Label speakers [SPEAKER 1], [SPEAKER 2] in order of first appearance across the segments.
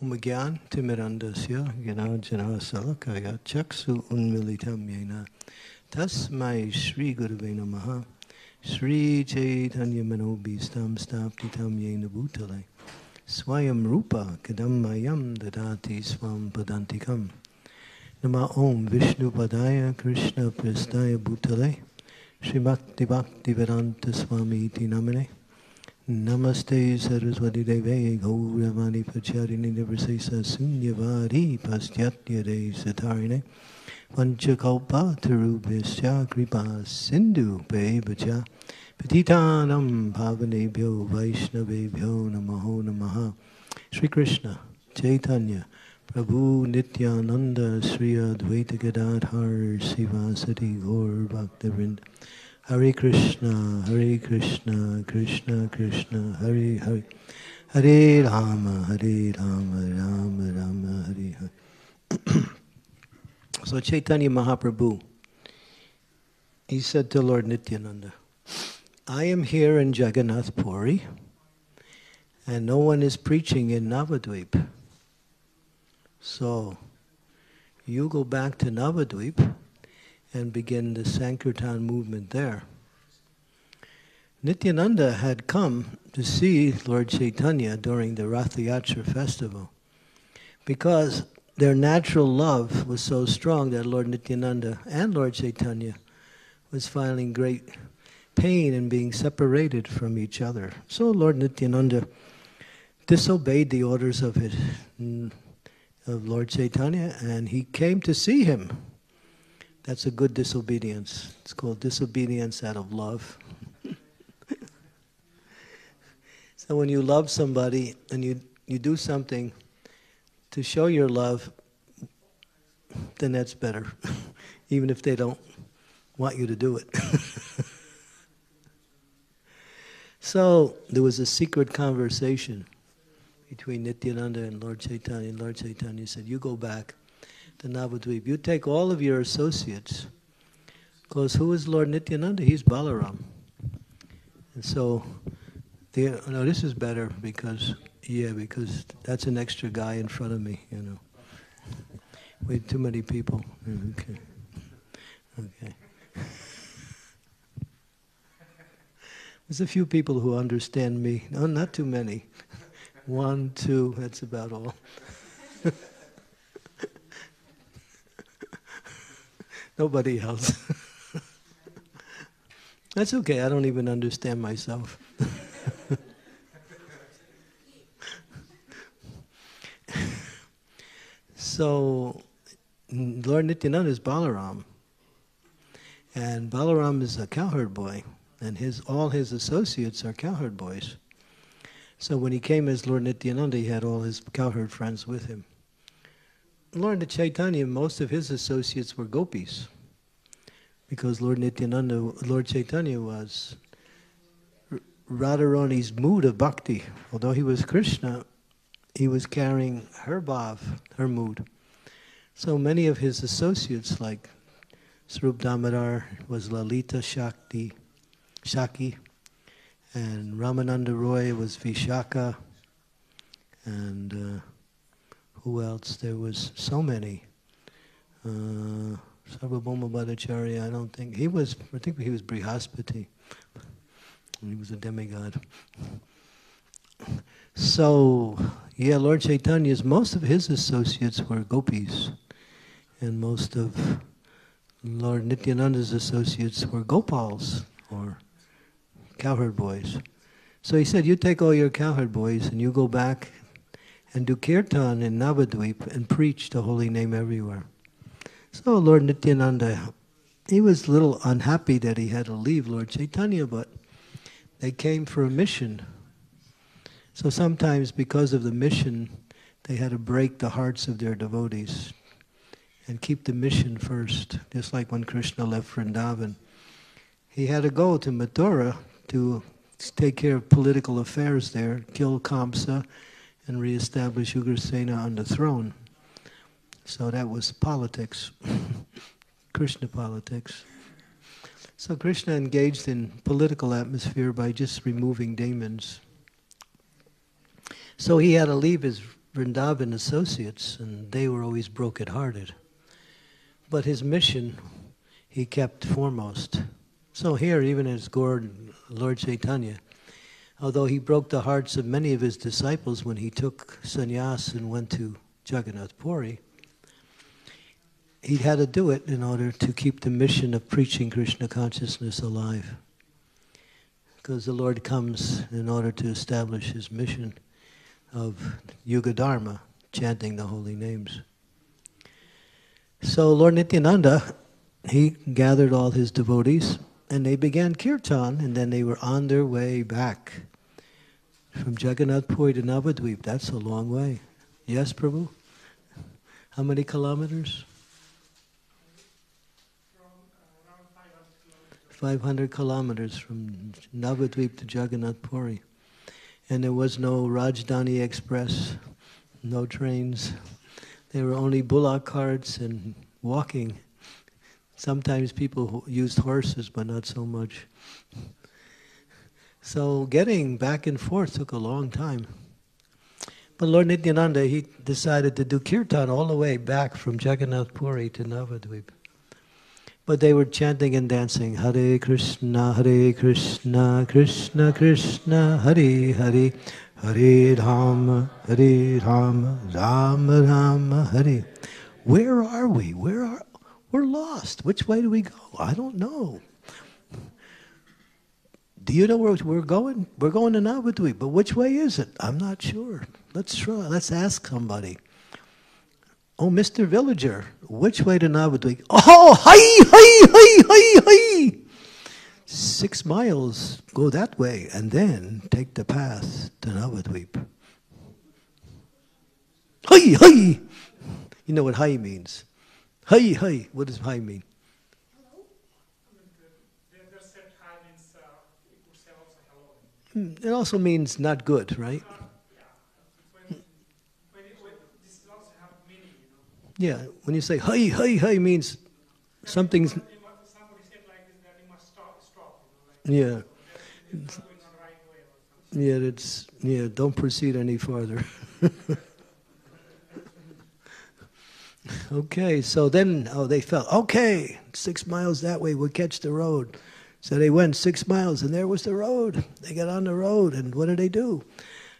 [SPEAKER 1] Umagyan timirandasya gnanajana salakaya chaksu unmilitam yena tasmai Sri Gurave Namaha Sri Chaitanya Manobhistam Staptitam Yena Bhutale Swayam Rupa Kadammayam Dadati Swam Padantikam Nama Om Vishnu Padaya Krishna Prastaya Bhutale Srimati Bhakti Vedanta Swami Namane Namaste Saraswati Deve Gauravani Pacharini Nivasesa Sunyavari Pastyatya Satarine Panchakalpa Tarubhasya Kripa Sindhu Bevacha Patitanam Pavanebhyo Vaishnavebhyo Namaho Namaha Sri Krishna Chaitanya Prabhu Nityananda Sri Advaita Gadadhar Sivasati Gaur Bhaktivinoda Hare Krishna, Hare Krishna, Krishna Krishna, Hare Hare, Hare Rama, Hare Rama, Rama Rama, Hare Hare. so Chaitanya Mahaprabhu, he said to Lord Nityananda, I am here in Jagannath Puri, and no one is preaching in Navadvip. So you go back to Navadvip and begin the Sankirtan movement there. Nityananda had come to see Lord Chaitanya during the Ratha Yatra festival because their natural love was so strong that Lord Nityananda and Lord Chaitanya was finding great pain in being separated from each other. So Lord Nityananda disobeyed the orders of his of Lord Chaitanya and he came to see him that's a good disobedience. It's called disobedience out of love. so when you love somebody and you, you do something to show your love, then that's better, even if they don't want you to do it. so there was a secret conversation between Nityananda and Lord Chaitanya. And Lord Chaitanya said, You go back the Navadvip. You take all of your associates, because who is Lord Nityananda? He's Balaram. And so, the, no, this is better because, yeah, because that's an extra guy in front of me, you know. We too many people. Okay. Okay. There's a few people who understand me. No, not too many. One, two, that's about all. Nobody else. That's okay, I don't even understand myself. so, Lord Nityananda is Balaram. And Balaram is a cowherd boy, and his all his associates are cowherd boys. So when he came as Lord Nityananda, he had all his cowherd friends with him. Lord Chaitanya, most of his associates were gopis, because Lord Nityananda, Lord Chaitanya was Radharani's mood of bhakti. Although he was Krishna, he was carrying her bhav, her mood. So many of his associates, like Swarup Damodar, was Lalita Shakti, Shaki, and Ramananda Roy was Vishaka, and uh, who else? There was so many. Uh, Sarvabhauma Bhattacharya, I don't think, he was, I think he was Brihaspati. He was a demigod. So, yeah, Lord Chaitanya's, most of his associates were gopis. And most of Lord Nityananda's associates were gopals, or cowherd boys. So he said, you take all your cowherd boys and you go back and do kirtan in Navadvip and preach the holy name everywhere. So Lord Nityananda, he was a little unhappy that he had to leave Lord Chaitanya, but they came for a mission. So sometimes because of the mission, they had to break the hearts of their devotees and keep the mission first, just like when Krishna left Vrindavan. He had to go to Mathura to take care of political affairs there, kill Kamsa, and reestablish Ugrasena on the throne. So that was politics, Krishna politics. So Krishna engaged in political atmosphere by just removing demons. So he had to leave his Vrindavan associates, and they were always broken-hearted. But his mission, he kept foremost. So here, even as Gaur, Lord Chaitanya, although he broke the hearts of many of his disciples when he took sannyas and went to Jagannath Puri, he had to do it in order to keep the mission of preaching Krishna consciousness alive. Because the Lord comes in order to establish his mission of Yuga Dharma, chanting the holy names. So Lord Nityananda, he gathered all his devotees and they began kirtan and then they were on their way back from Jagannath Puri to Navadvip. That's a long way. Yes, Prabhu? How many kilometers? 500 kilometers from Navadvip to Jagannath Puri. And there was no Rajdhani Express, no trains. There were only bullock carts and walking. Sometimes people used horses, but not so much. So getting back and forth took a long time. But Lord Nityananda, he decided to do kirtan all the way back from Jagannath Puri to Navadvip. But they were chanting and dancing, Hare Krishna, Hare Krishna, Krishna Krishna, Hare Hare, Hare Rama, Hare Rama, Rama Rama, Hare. Where are we? Where are we're lost. Which way do we go? I don't know. Do you know where we're going? We're going to Navadvip, but which way is it? I'm not sure. Let's try. Let's ask somebody. Oh, Mr. Villager, which way to Navadvip? Oh, hi, hi, hi, hi, hi. Six miles, go that way, and then take the path to Navadvip. Hi, hi. You know what hi means. Hi, hi. What does hi mean? Hmm, it also means not good, right? Yeah, when you say hey, hey, hey means something's. Yeah. Yeah, it's yeah. Don't proceed any farther. okay, so then oh, they felt okay. Six miles that way, we'll catch the road. So they went six miles, and there was the road. They got on the road, and what did they do?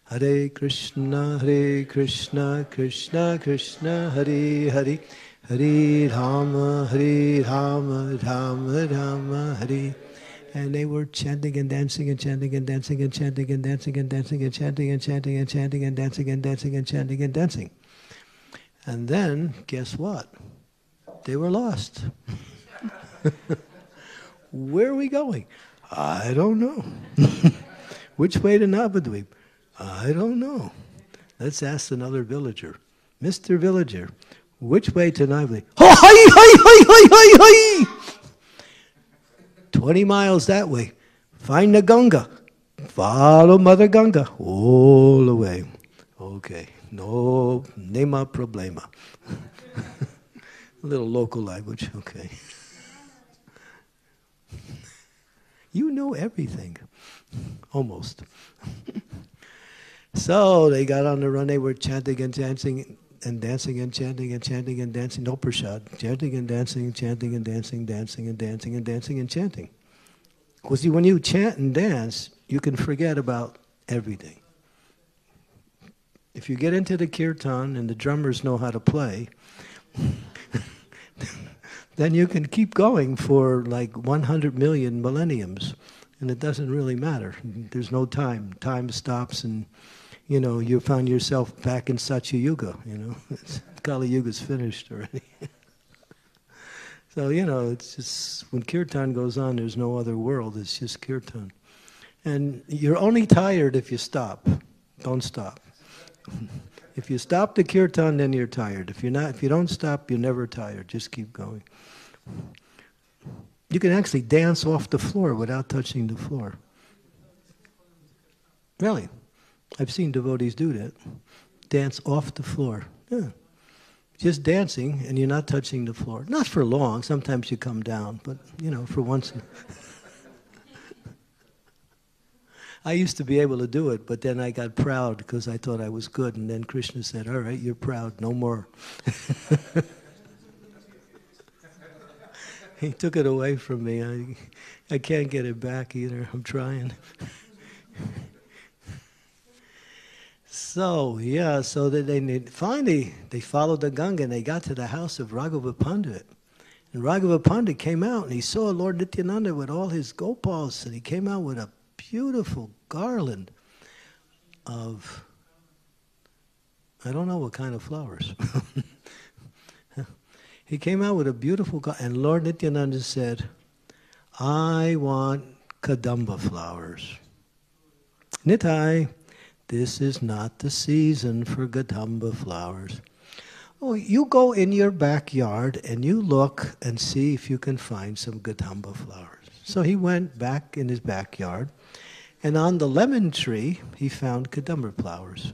[SPEAKER 1] Hare Krishna, Hare Krishna, Krishna Krishna, Hare Hare, Hare Rama, Hare Rama, Rama Rama, Hare. And they were chanting and dancing and chanting and dancing and chanting and dancing and dancing and chanting and chanting and chanting and dancing and dancing and chanting and dancing. And then, guess what? They were lost. Where are we going? I don't know. Which way to Navadvip? I don't know. Let's ask another villager. Mr. Villager, which way to Navadvip? Oh, hi, hi, hi, hi, hi, hi! 20 miles that way. Find the Ganga. Follow Mother Ganga all the way. Okay. No, nema problema. A little local language, okay. You know everything. Almost. so they got on the run, they were chanting and dancing and dancing and chanting and chanting and dancing. No prashad, Chanting and dancing, chanting and dancing, dancing and dancing and dancing and chanting. Because when you chant and dance, you can forget about everything. If you get into the kirtan and the drummers know how to play, then you can keep going for like 100 million millenniums, and it doesn't really matter. There's no time. Time stops, and you know you found yourself back in Satya Yuga. You know, Kali Yuga's finished already. so you know, it's just when kirtan goes on, there's no other world. It's just kirtan, and you're only tired if you stop. Don't stop. If you stop the kirtan, then you're tired. If you're not, if you don't stop, you're never tired. Just keep going. You can actually dance off the floor without touching the floor. Really, I've seen devotees do that. Dance off the floor. Yeah. Just dancing, and you're not touching the floor. Not for long. Sometimes you come down, but you know, for once. I used to be able to do it, but then I got proud because I thought I was good. And then Krishna said, All right, you're proud, no more. he took it away from me. I, I can't get it back either. I'm trying. so, yeah, so that they finally they followed the Ganga and they got to the house of Raghava Pandit. And Raghava Pandit came out and he saw Lord Nityananda with all his gopals, and he came out with a beautiful garland of, I don't know what kind of flowers. he came out with a beautiful garland, and Lord Nityananda said, I want Kadamba flowers. Nitai, this is not the season for Kadamba flowers. Oh, you go in your backyard and you look and see if you can find some Kadamba flowers. So he went back in his backyard, and on the lemon tree, he found Kadamba flowers.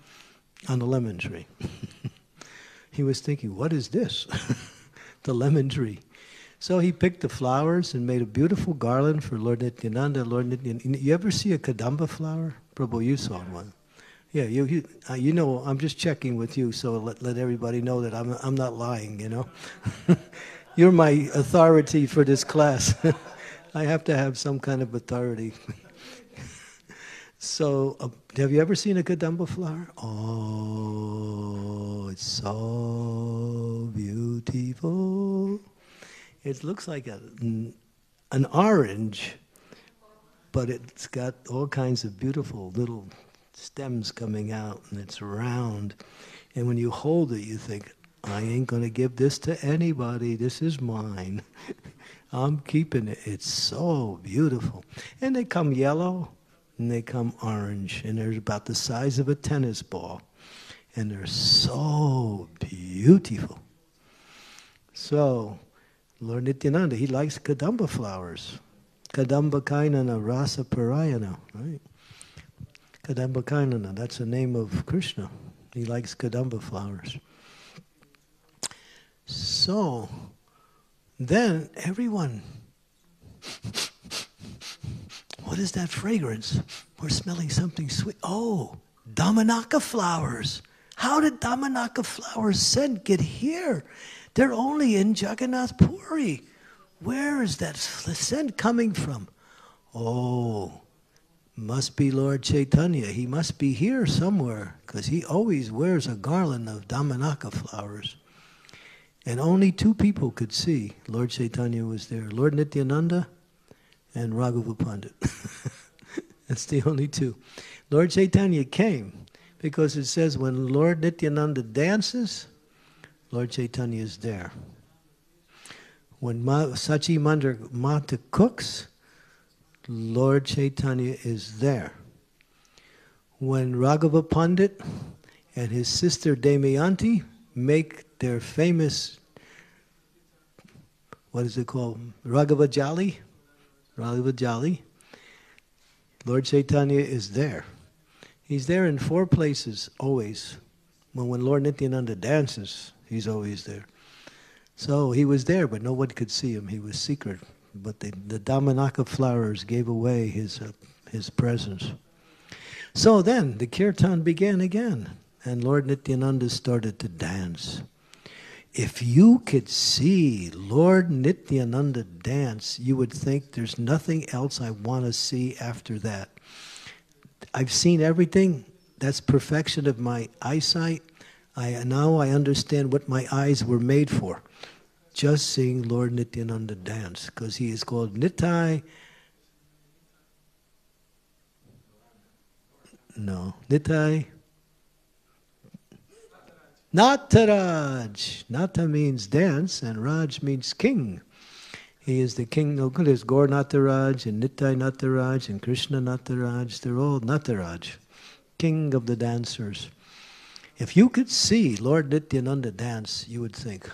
[SPEAKER 1] on the lemon tree. he was thinking, what is this? the lemon tree. So he picked the flowers and made a beautiful garland for Lord Nityananda. Lord Nityananda. You ever see a Kadamba flower? Prabhu, you saw one. Yeah, you you, uh, you know I'm just checking with you, so let let everybody know that I'm I'm not lying. You know, you're my authority for this class. I have to have some kind of authority. so, uh, have you ever seen a kadamba flower? Oh, it's so beautiful. It looks like a, an orange, but it's got all kinds of beautiful little stems coming out and it's round. And when you hold it, you think, I ain't going to give this to anybody. This is mine. I'm keeping it. It's so beautiful. And they come yellow and they come orange. And they're about the size of a tennis ball. And they're so beautiful. So, Lord Nityananda, he likes Kadamba flowers. Kadamba kainana rasa parayana, right? Kadamba Kainana, that's the name of Krishna. He likes Kadamba flowers. So, then everyone, what is that fragrance? We're smelling something sweet. Oh, Damanaka flowers. How did Damanaka flowers scent get here? They're only in Jagannath Puri. Where is that scent coming from? Oh, must be Lord Chaitanya. He must be here somewhere because he always wears a garland of Damanaka flowers. And only two people could see Lord Chaitanya was there Lord Nityananda and Raghava Pandit. That's the only two. Lord Chaitanya came because it says when Lord Nityananda dances, Lord Chaitanya is there. When Ma- Sachi Mandar Mata cooks, Lord Chaitanya is there. When Raghava Pandit and his sister Damayanti make their famous, what is it called? Raghava Jali? Raghava Jali. Lord Chaitanya is there. He's there in four places always. When, when Lord Nityananda dances, he's always there. So he was there, but no one could see him. He was secret but the, the Damanaka flowers gave away his, uh, his presence. So then the kirtan began again, and Lord Nityananda started to dance. If you could see Lord Nityananda dance, you would think there's nothing else I want to see after that. I've seen everything. That's perfection of my eyesight. I now I understand what my eyes were made for just seeing Lord Nityananda dance because he is called Nitai. No, Nitai. Nataraj. Nata means dance and Raj means king. He is the king. Oh, there's Gaur Nataraj and Nitai Nataraj and Krishna Nataraj. They're all Nataraj, king of the dancers. If you could see Lord Nityananda dance, you would think,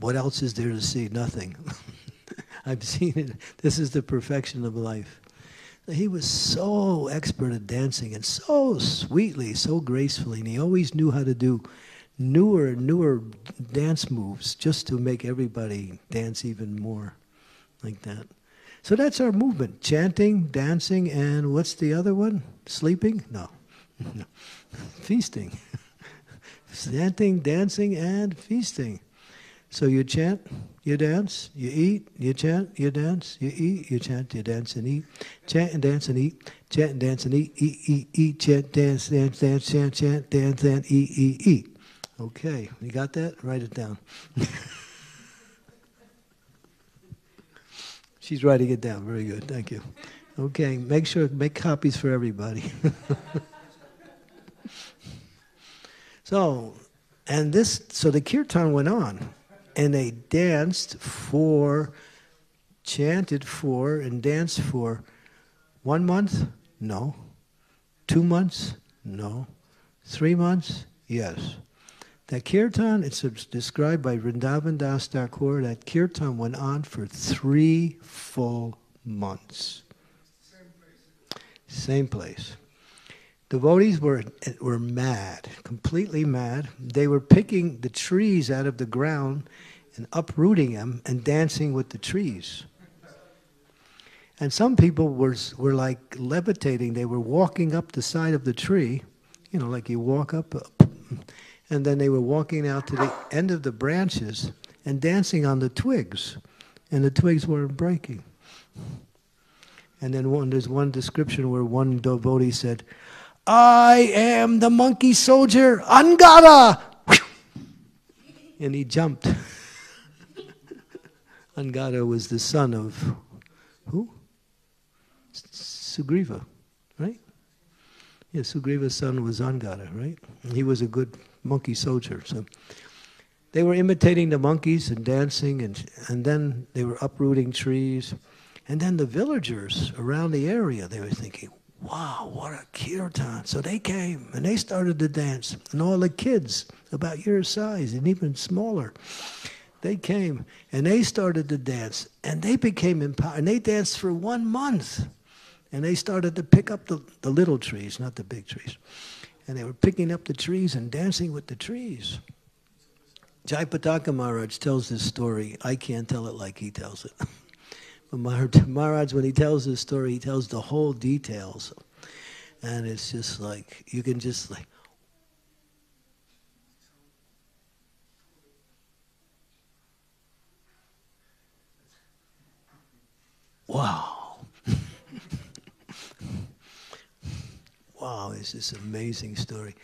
[SPEAKER 1] What else is there to see? Nothing. I've seen it. This is the perfection of life. He was so expert at dancing and so sweetly, so gracefully, and he always knew how to do newer newer dance moves just to make everybody dance even more like that. So that's our movement chanting, dancing, and what's the other one? Sleeping? No. no. feasting. chanting, dancing, and feasting. So you chant, you dance, you eat, you chant, you dance, you eat, you chant, you dance and eat, chant and dance and eat, chant and dance and eat, eat, eat, eat, chant, dance, dance, dance, chant, chant, dance, dance, eat, eat, eat. Okay, you got that? Write it down. She's writing it down. Very good. Thank you. Okay, make sure make copies for everybody. so, and this so the kirtan went on and they danced for chanted for and danced for one month? No. 2 months? No. 3 months? Yes. That kirtan, it's described by Vrindavan Das Thakur, that kirtan went on for three full months. Same place. Same place. Devotees were, were mad, completely mad. They were picking the trees out of the ground and uprooting them and dancing with the trees. And some people were, were like levitating. They were walking up the side of the tree, you know, like you walk up, and then they were walking out to the end of the branches and dancing on the twigs, and the twigs weren't breaking. And then one, there's one description where one devotee said, I am the monkey soldier, Angada! And he jumped. Angada was the son of who? Sugriva, right? Yeah, Sugriva's son was Angada, right? He was a good monkey soldier. So they were imitating the monkeys and dancing, and, and then they were uprooting trees. And then the villagers around the area, they were thinking, wow, what a kirtan. So they came and they started to dance. And all the kids, about your size and even smaller, they came and they started to dance. And they became empowered. And they danced for one month. And they started to pick up the, the little trees, not the big trees and they were picking up the trees and dancing with the trees. Jayapataka Maharaj tells this story. I can't tell it like he tells it. Maharaj, when he tells this story, he tells the whole details. And it's just like, you can just like, wow. wow, it's this amazing story.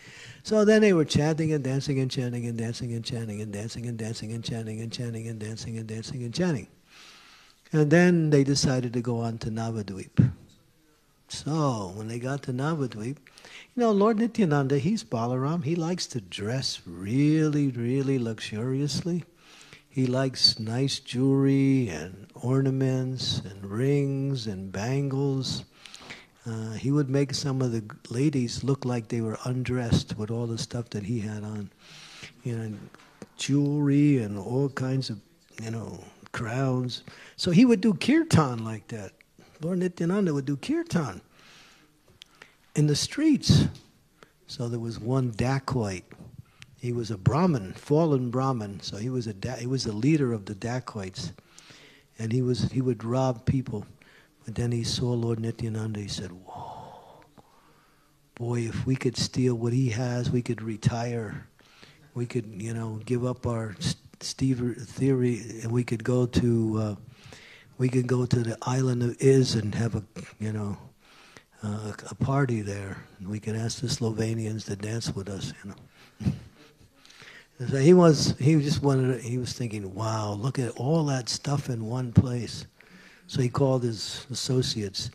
[SPEAKER 1] So then they were chanting and dancing and chanting and dancing and chanting and dancing and dancing and chanting and chanting and dancing and dancing and chanting. And then they decided to go on to Navadvip. So when they got to Navadvip, you know, Lord Nityananda, he's Balaram. He likes to dress really, really luxuriously. He likes nice jewelry and ornaments and rings and bangles. Uh, he would make some of the ladies look like they were undressed with all the stuff that he had on, you know, jewelry and all kinds of, you know, crowns. So he would do kirtan like that. Lord Nityananda would do kirtan in the streets. So there was one dacoit. He was a Brahmin, fallen Brahmin. So he was a he was the leader of the dacoits, and he was he would rob people but then he saw Lord Nityananda. He said, Whoa, boy, if we could steal what he has, we could retire. We could, you know, give up our theory and we could go to, uh, we could go to the island of Iz and have a, you know, uh, a party there. And we could ask the Slovenians to dance with us, you know. so he was, he just wanted, he was thinking, wow, look at all that stuff in one place. So he called his associates.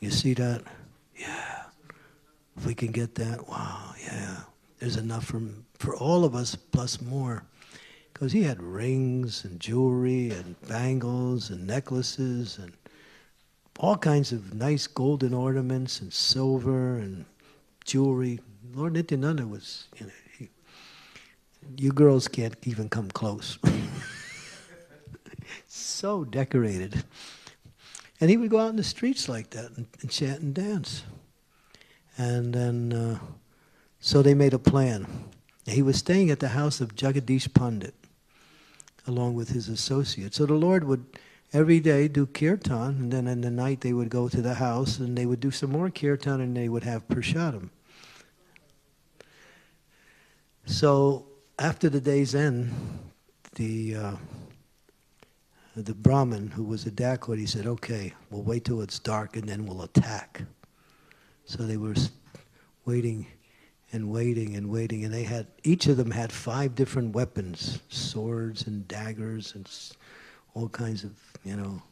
[SPEAKER 1] You see that? Yeah. If we can get that, wow, yeah. There's enough for, for all of us plus more. Because he had rings and jewelry and bangles and necklaces and all kinds of nice golden ornaments and silver and jewelry. Lord Nityananda was, you know, he, you girls can't even come close. so decorated. And he would go out in the streets like that and, and chant and dance. And then, uh, so they made a plan. He was staying at the house of Jagadish Pandit along with his associates. So the Lord would, every day do kirtan, and then in the night they would go to the house and they would do some more kirtan and they would have prasadam. So after the day's end, the uh, the Brahmin, who was a dacoit, he said, "Okay, we'll wait till it's dark and then we'll attack." So they were waiting and waiting and waiting, and they had each of them had five different weapons, swords and daggers and all kinds of you know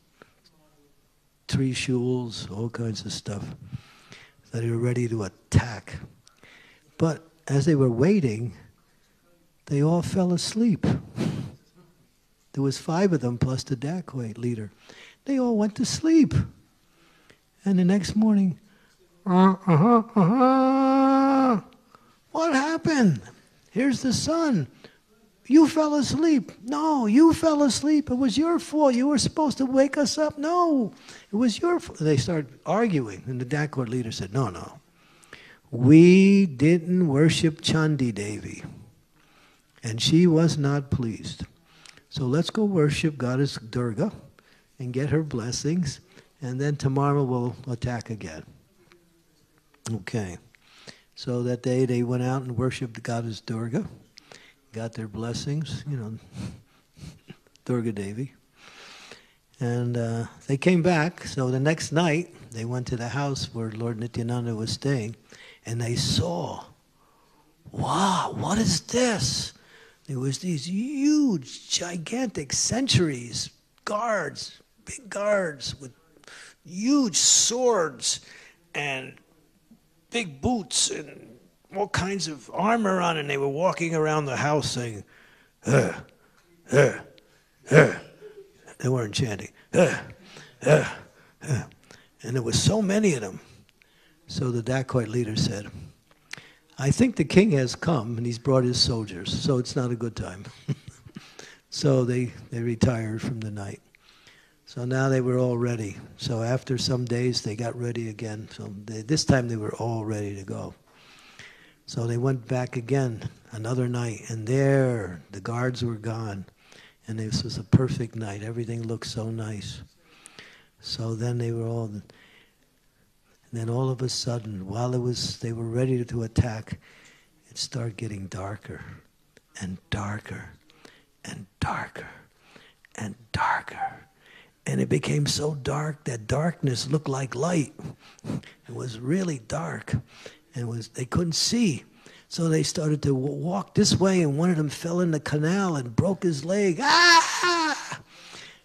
[SPEAKER 1] tree trishuls, all kinds of stuff. That they were ready to attack, but as they were waiting, they all fell asleep. There was five of them plus the dacoit leader. They all went to sleep. And the next morning, uh, uh-huh, uh-huh. What happened? Here's the sun. You fell asleep. No, you fell asleep. It was your fault. You were supposed to wake us up. No, it was your fault. They started arguing, and the dacoit leader said, No, no. We didn't worship Chandi Devi, and she was not pleased. So let's go worship Goddess Durga and get her blessings, and then tomorrow we'll attack again. Okay. So that day they went out and worshiped the Goddess Durga, got their blessings, you know, Durga Devi. And uh, they came back, so the next night they went to the house where Lord Nityananda was staying, and they saw, wow, what is this? There was these huge, gigantic centuries, guards, big guards with huge swords and big boots and all kinds of armor on, and they were walking around the house saying, uh, uh, uh. They weren't chanting, uh, uh, uh. and there was so many of them. So the dacoit leader said, I think the king has come and he's brought his soldiers, so it's not a good time. so they, they retired from the night. So now they were all ready. So after some days, they got ready again. So they, this time they were all ready to go. So they went back again another night, and there the guards were gone. And this was a perfect night. Everything looked so nice. So then they were all and then all of a sudden, while it was they were ready to attack, it started getting darker and darker and darker and darker. And it became so dark that darkness looked like light. It was really dark. And was they couldn't see. So they started to walk this way, and one of them fell in the canal and broke his leg. Ah!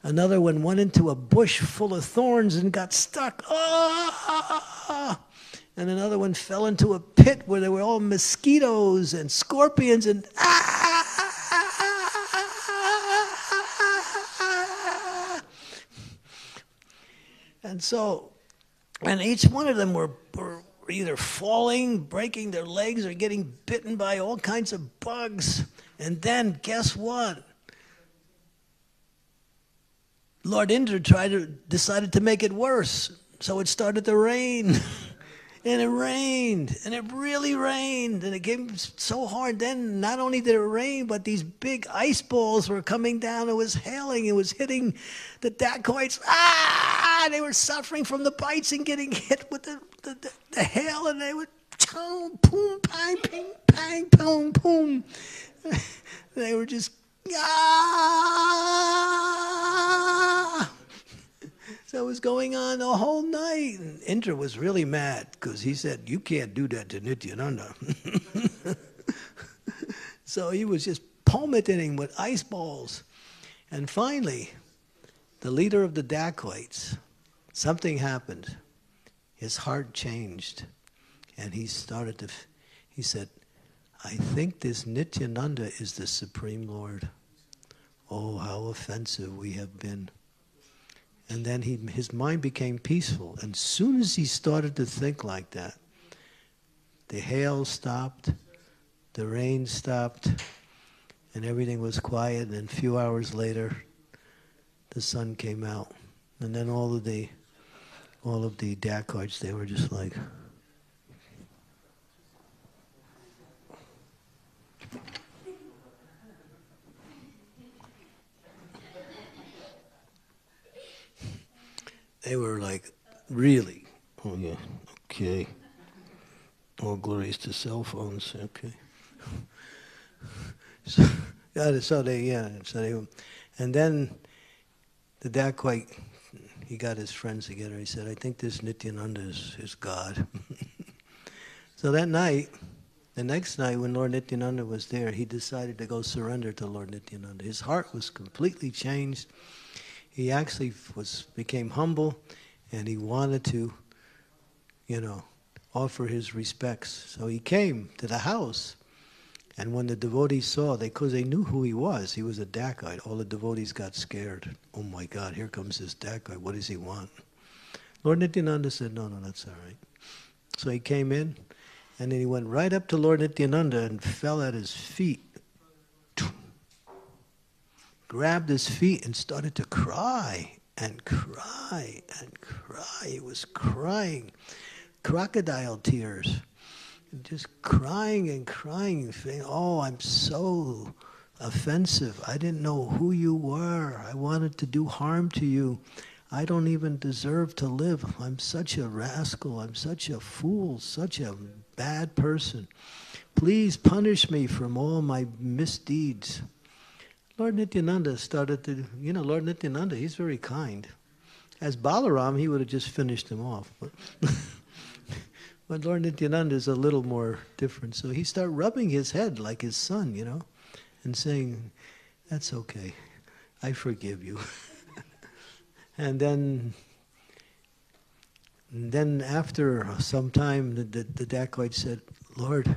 [SPEAKER 1] Another one went into a bush full of thorns and got stuck. Ah! And another one fell into a pit where there were all mosquitoes and scorpions and ah! And so, and each one of them were, were either falling, breaking their legs, or getting bitten by all kinds of bugs. And then, guess what? Lord Indra tried to decided to make it worse, so it started to rain. and it rained, and it really rained, and it came so hard. Then not only did it rain, but these big ice balls were coming down. It was hailing. It was hitting the dacoits. Ah! They were suffering from the bites and getting hit with the, the, the, the hail, and they would boom, boom, bang, ping, bang, boom, boom. they were just ah! So it was going on the whole night. And Indra was really mad because he said, You can't do that to Nityananda. so he was just palmating with ice balls. And finally, the leader of the dacoits, something happened. His heart changed. And he started to, he said, I think this Nityananda is the Supreme Lord. Oh, how offensive we have been. And then he, his mind became peaceful. And soon as he started to think like that, the hail stopped, the rain stopped, and everything was quiet. And a few hours later, the sun came out. And then all of the all of the dacoits, they were just like they were like, really? Oh yeah, okay. All glories to cell phones, okay. so, yeah, so they, yeah, so they, and then the Dacoit, he got his friends together. He said, I think this Nityananda is, is God. so that night, the next night when Lord Nityananda was there, he decided to go surrender to Lord Nityananda. His heart was completely changed. He actually was became humble and he wanted to, you know, offer his respects. So he came to the house. And when the devotees saw, they because they knew who he was, he was a Dacoit. All the devotees got scared. Oh my God, here comes this Dacoit. What does he want? Lord Nityananda said, No, no, that's all right. So he came in, and then he went right up to Lord Nityananda and fell at his feet. Grabbed his feet and started to cry and cry and cry. He was crying, crocodile tears, just crying and crying, saying, Oh, I'm so offensive. I didn't know who you were. I wanted to do harm to you. I don't even deserve to live. I'm such a rascal. I'm such a fool, such a bad person. Please punish me from all my misdeeds. Lord Nityananda started to, you know, Lord Nityananda, he's very kind. As Balaram, he would have just finished him off. But, but Lord Nityananda is a little more different. So he started rubbing his head like his son, you know, and saying, That's okay. I forgive you. and then then after some time, the, the, the Dacoit said, Lord,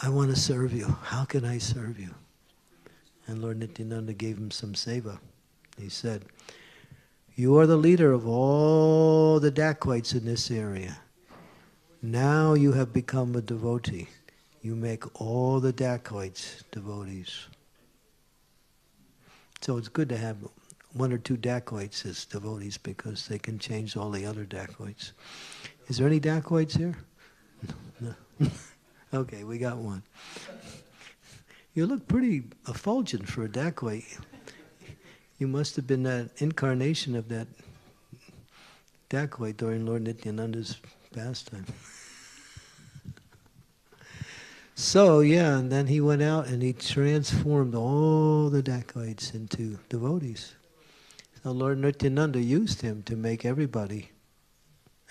[SPEAKER 1] I want to serve you. How can I serve you? And Lord Nityananda gave him some seva. He said, You are the leader of all the Dacoits in this area. Now you have become a devotee. You make all the Dacoits devotees. So it's good to have one or two dacoits as devotees because they can change all the other dacoits. Is there any dacoits here? No. okay, we got one. You look pretty effulgent for a dacoit. You must have been that incarnation of that dacoit during Lord Nityananda's pastime. So yeah, and then he went out and he transformed all the dacoits into devotees. So Lord Nityananda used him to make everybody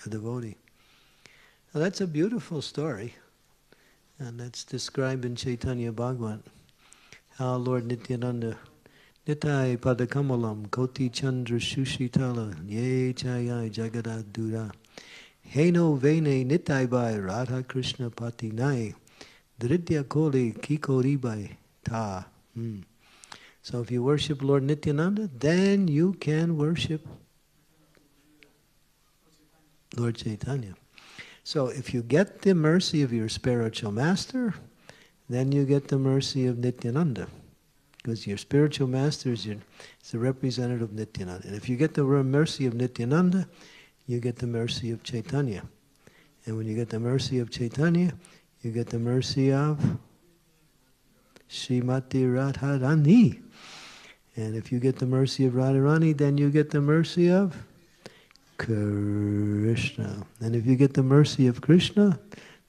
[SPEAKER 1] a devotee. Now that's a beautiful story. And that's described in Chaitanya Bhagavat. How Lord Nityananda, Nitai Padakamalam, Koti Chandra Shushitala, Ye Chayai Jagadadura, Heno Vene Nitai Bai Radha Krishna Pati Nai, Dritya Koli Kikoribai Ta. Hmm. So if you worship Lord Nityananda, then you can worship Lord Chaitanya. So if you get the mercy of your spiritual master, then you get the mercy of Nityananda. Because your spiritual master is, your, is the representative of Nityananda. And if you get the mercy of Nityananda, you get the mercy of Chaitanya. And when you get the mercy of Chaitanya, you get the mercy of Srimati Radharani. And if you get the mercy of Radharani, then you get the mercy of Krishna. And if you get the mercy of Krishna,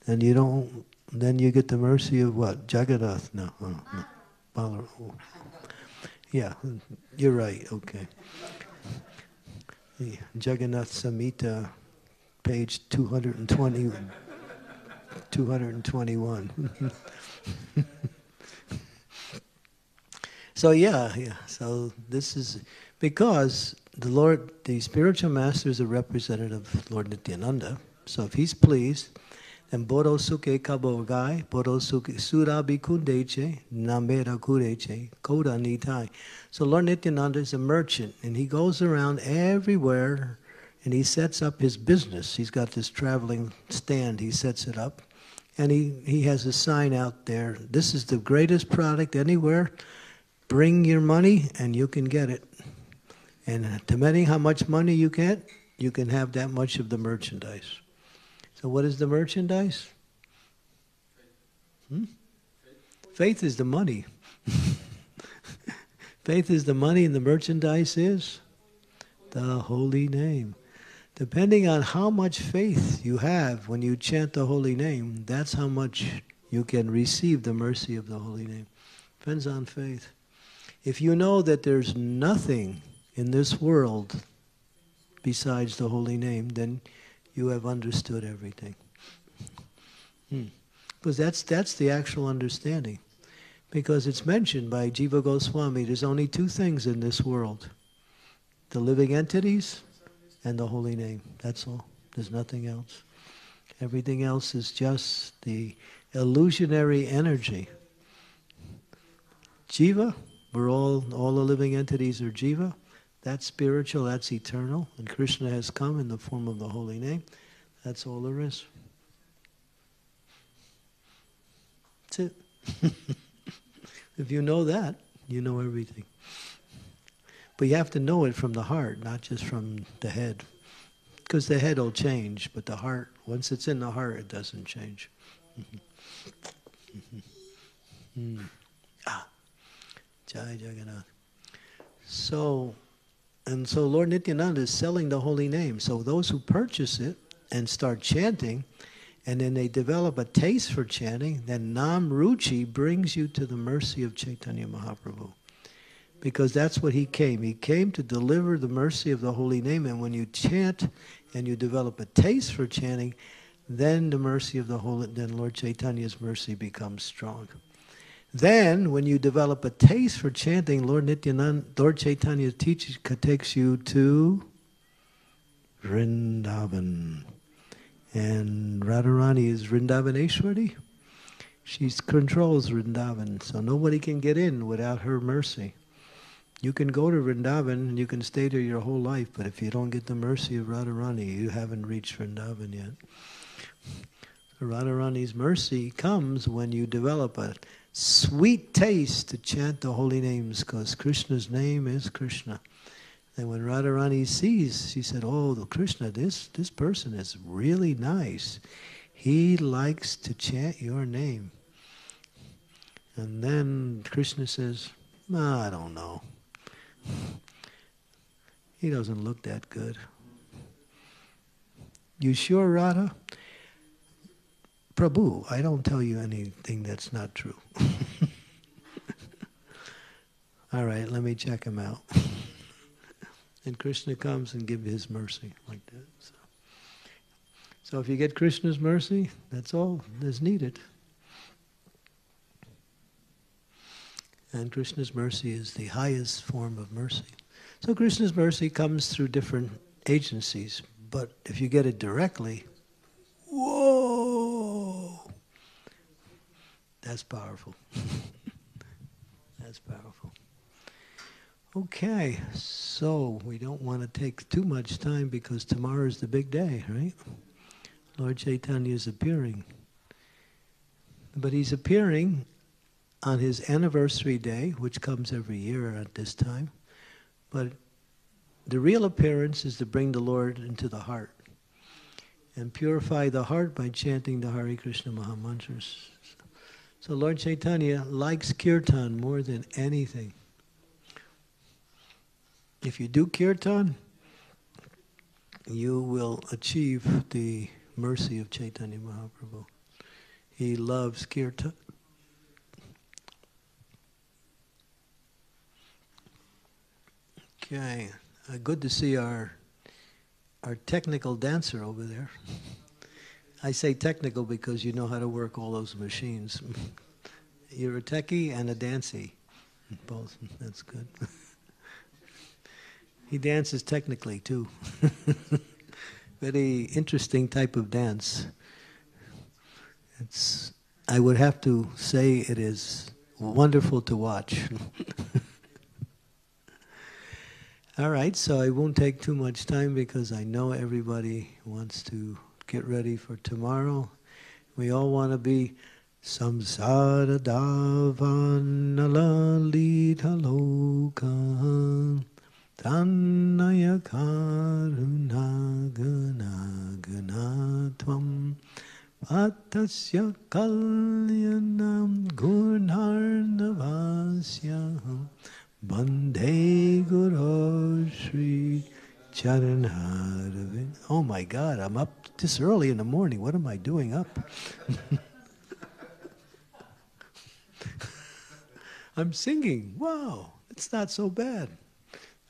[SPEAKER 1] then you don't. Then you get the mercy of what? Jagadath? No, oh, no. Yeah, you're right. Okay. Jagannath Samhita, page 220, 221. So yeah, yeah. So this is because the Lord, the spiritual master is a representative of Lord Nityananda. So if he's pleased, then borosuke Kabogai, Bodo Suke Surabi Kundeche, Namera Kudeche, Koda Nitai. So Lord Nityananda is a merchant and he goes around everywhere and he sets up his business. He's got this traveling stand, he sets it up. And he, he has a sign out there. This is the greatest product anywhere bring your money and you can get it. And depending how much money you get, you can have that much of the merchandise. So what is the merchandise? Hmm? Faith is the money. Faith is the money and the merchandise is the holy name. Depending on how much faith you have when you chant the holy name, that's how much you can receive the mercy of the holy name. Depends on faith. If you know that there's nothing in this world besides the holy name, then you have understood everything. Hmm. Because that's, that's the actual understanding. Because it's mentioned by Jiva Goswami, there's only two things in this world. The living entities and the holy name. That's all. There's nothing else. Everything else is just the illusionary energy. Jiva, we're all, all the living entities are Jiva. That's spiritual, that's eternal. And Krishna has come in the form of the holy name. That's all there is. That's it. if you know that, you know everything. But you have to know it from the heart, not just from the head. Because the head will change, but the heart, once it's in the heart, it doesn't change. Mm. Ah. Jai Jagannath. So, and so Lord Nityananda is selling the holy name. So those who purchase it and start chanting, and then they develop a taste for chanting, then Nam Ruchi brings you to the mercy of Chaitanya Mahaprabhu. Because that's what he came. He came to deliver the mercy of the holy name, and when you chant and you develop a taste for chanting, then the mercy of the Holy, then Lord Chaitanya's mercy becomes strong. Then, when you develop a taste for chanting, Lord Nityananda, Lord Chaitanya teaches, takes you to Vrindavan. And Radharani is Vrindavaneshwari. She controls Vrindavan, so nobody can get in without her mercy. You can go to Vrindavan and you can stay there your whole life, but if you don't get the mercy of Radharani, you haven't reached Vrindavan yet. Radharani's mercy comes when you develop a sweet taste to chant the holy names because Krishna's name is Krishna. And when Radharani sees, she said, Oh, the Krishna, this, this person is really nice. He likes to chant your name. And then Krishna says, I don't know. He doesn't look that good. You sure, Radha? Prabhu, I don't tell you anything that's not true. All right, let me check him out. and Krishna comes and gives his mercy like that. So. so if you get Krishna's mercy, that's all that's needed. And Krishna's mercy is the highest form of mercy. So Krishna's mercy comes through different agencies, but if you get it directly, that's powerful. that's powerful. Okay, so we don't want to take too much time because tomorrow is the big day, right? Lord Chaitanya is appearing. But he's appearing on his anniversary day, which comes every year at this time. But the real appearance is to bring the Lord into the heart and purify the heart by chanting the Hare Krishna Maha Mantras. So Lord Chaitanya likes kirtan more than anything. If you do kirtan, you will achieve the mercy of Chaitanya Mahaprabhu. He loves kirtan. Okay, uh, good to see our our technical dancer over there. I say technical because you know how to work all those machines. You're a techie and a dancey, both. That's good. he dances technically too. Very interesting type of dance. It's. I would have to say it is wonderful to watch. All right, so I won't take too much time because I know everybody wants to get ready for tomorrow. We all want to be samsara davanalita loka tannaya karuna gana gana tvam atasya kalyanam gunarnavasya Bande Guru Sri Oh my God, I'm up this early in the morning. What am I doing up? I'm singing. Wow, it's not so bad.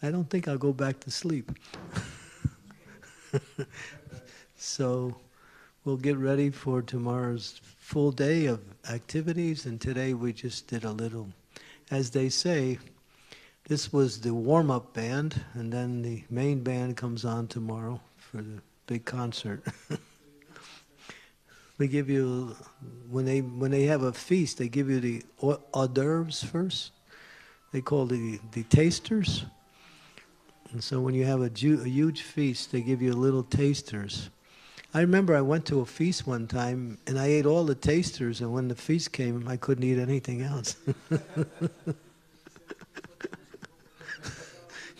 [SPEAKER 1] I don't think I'll go back to sleep. so we'll get ready for tomorrow's full day of activities, and today we just did a little, as they say, this was the warm up band, and then the main band comes on tomorrow for the big concert. we give you when they when they have a feast, they give you the hors d'oeuvres first. They call the the tasters. And so when you have a, a huge feast, they give you little tasters. I remember I went to a feast one time and I ate all the tasters, and when the feast came, I couldn't eat anything else.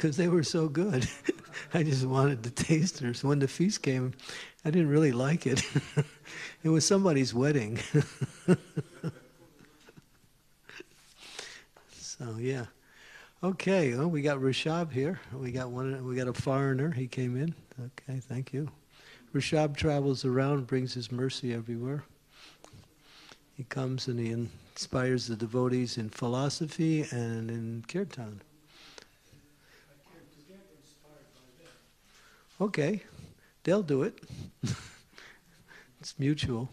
[SPEAKER 1] Because they were so good. I just wanted to taste the tasters. When the feast came, I didn't really like it. it was somebody's wedding. so, yeah. Okay, well, we got Rishab here. We got one. We got a foreigner. He came in. Okay, thank you. Rishab travels around, brings his mercy everywhere. He comes and he inspires the devotees in philosophy and in kirtan. Okay, they'll do it. it's mutual.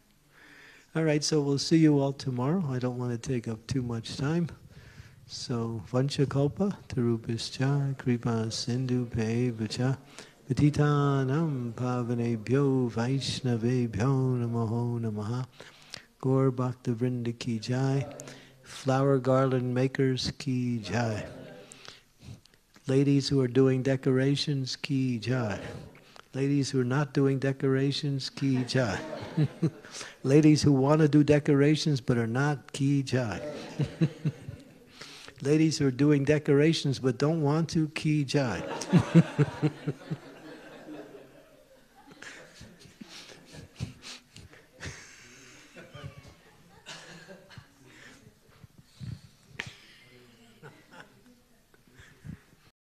[SPEAKER 1] all right, so we'll see you all tomorrow. I don't want to take up too much time. So, Vanchakalpa, Tarupascha, Kripa Sindhu Pevacha, Patitanam Pavanebhyo Vaishnavebhyo Namaho Namaha, Gaur Bhakta Vrinda Ki Jai, Flower Garland Makers Ki Jai. Ladies who are doing decorations, Ki Jai. Ladies who are not doing decorations, Ki Jai. Ladies who want to do decorations but are not, Ki Jai. ladies who are doing decorations but don't want to, ki jai.